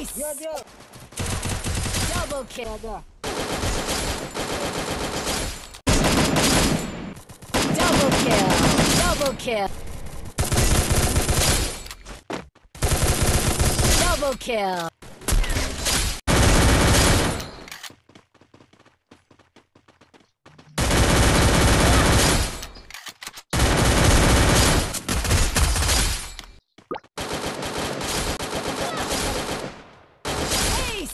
Double kill. Double kill. Double kill. Double kill.